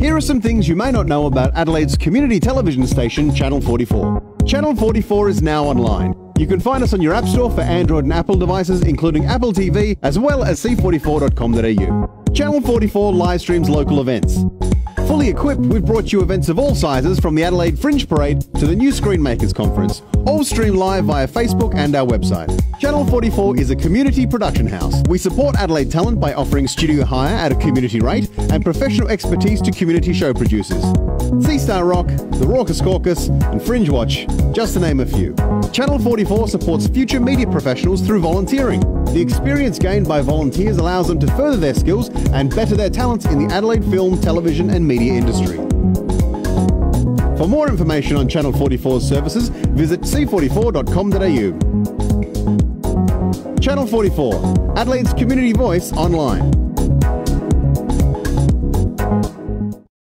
Here are some things you may not know about Adelaide's community television station, Channel 44. Channel 44 is now online. You can find us on your App Store for Android and Apple devices, including Apple TV, as well as c44.com.au. Channel 44 live streams local events. Fully equipped, we've brought you events of all sizes from the Adelaide Fringe Parade to the new Screenmakers Conference, all streamed live via Facebook and our website. Channel 44 is a community production house. We support Adelaide talent by offering studio hire at a community rate and professional expertise to community show producers. Sea Star Rock, The Raucous Caucus, and Fringe Watch, just to name a few. Channel 44 supports future media professionals through volunteering. The experience gained by volunteers allows them to further their skills and better their talents in the Adelaide film, television, and media industry. For more information on Channel 44's services, visit c44.com.au. Channel 44, Adelaide's community voice online.